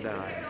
die.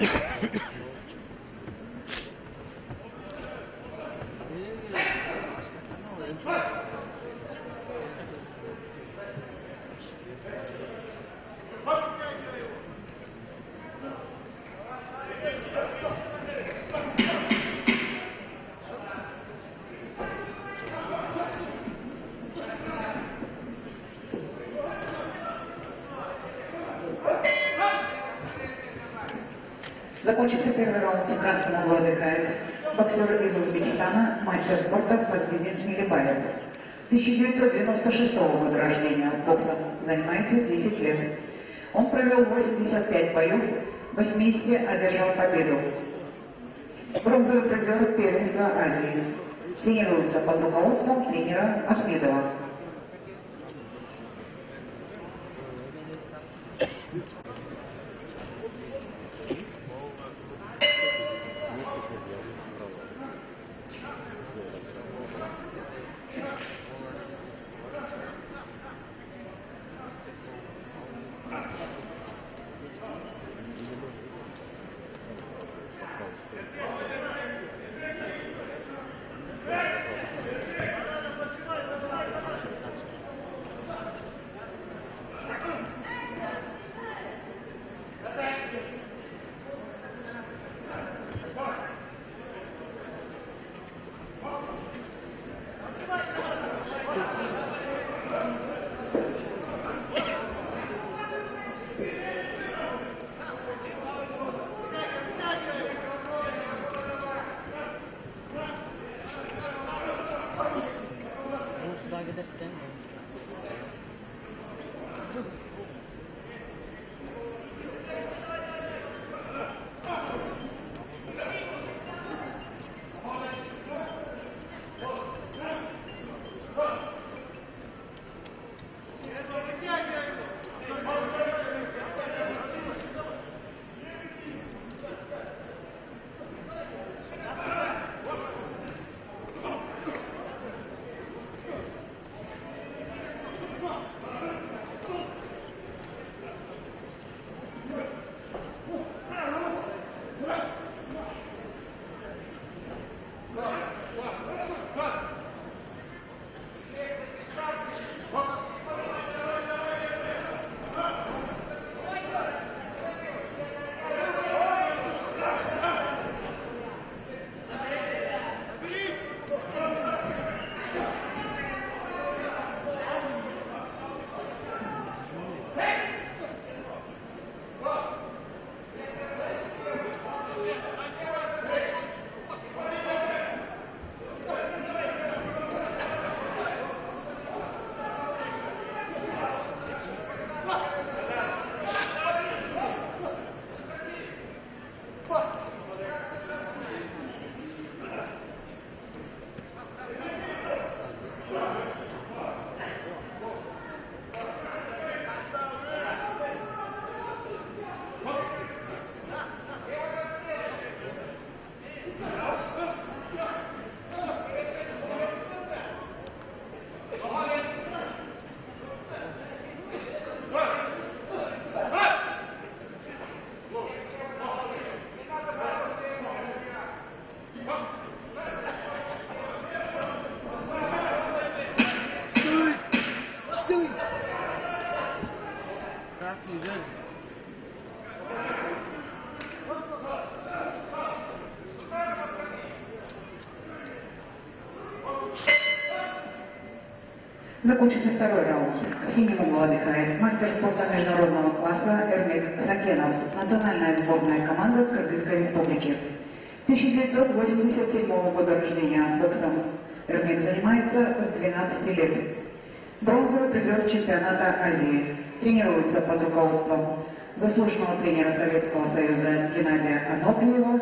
Yeah. углу отдыхает боксер из Узбекистана, мастер спорта Фаздинин Милибаев. 1996 года рождения. Боксом занимается 10 лет. Он провел 85 боев, в 80 одержал победу. Бронзовый призер первенства Азии. Тренируется под руководством тренера Ахмедова. Закончился второй раунд. В синем углу отдыхает мастер спорта международного класса Эрмек Сакенов, национальная сборная команда Кыргызской Республики. 1987 года рождения боксом Эрмек занимается с 12 лет. Бронзовый призер чемпионата Азии. Тренируется под руководством заслуженного тренера Советского Союза Геннадия Аноплиева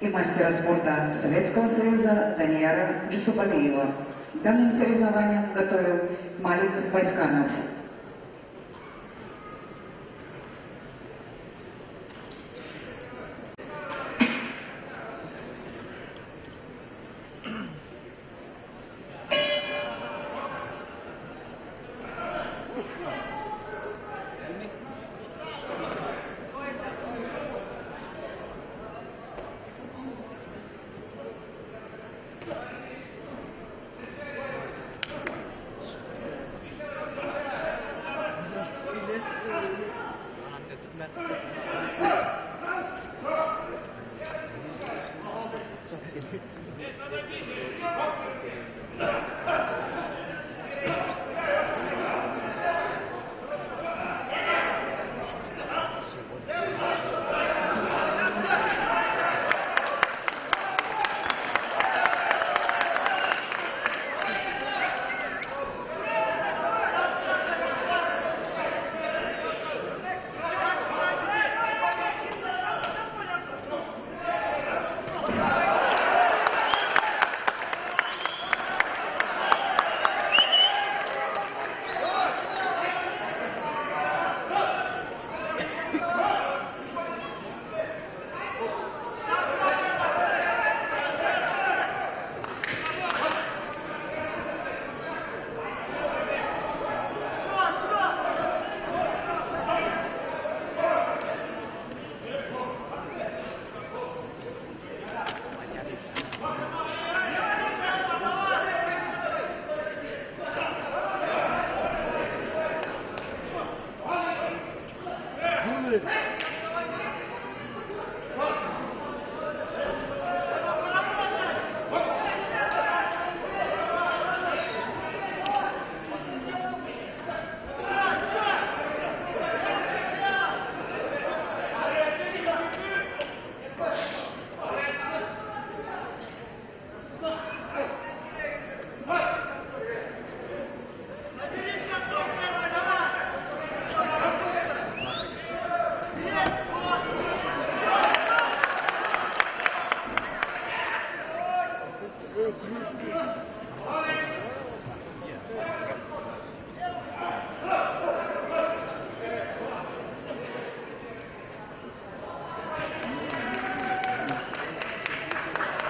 и мастера спорта Советского Союза Данияра Джисубалиева. Данным соревнованием готовил Малик Байсканов.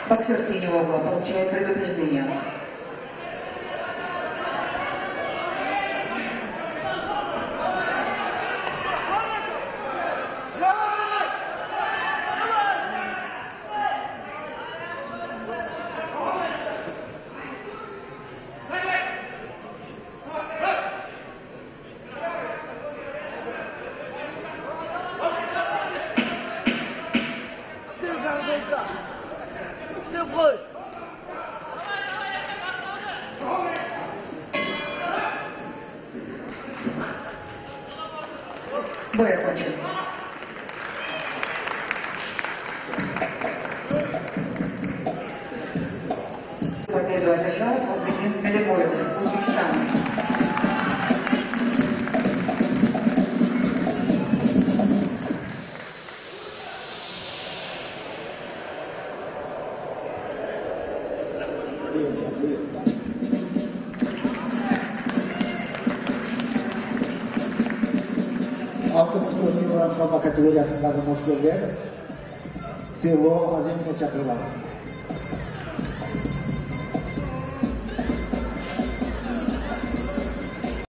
Боксер синего угла получает предупреждение. Voy a continuar. Mesajlar, o benim elim oyunu, uzun sanırım. Thank you. faptul că noi nu am salvat categoria să facă moșterile, se vor azi în.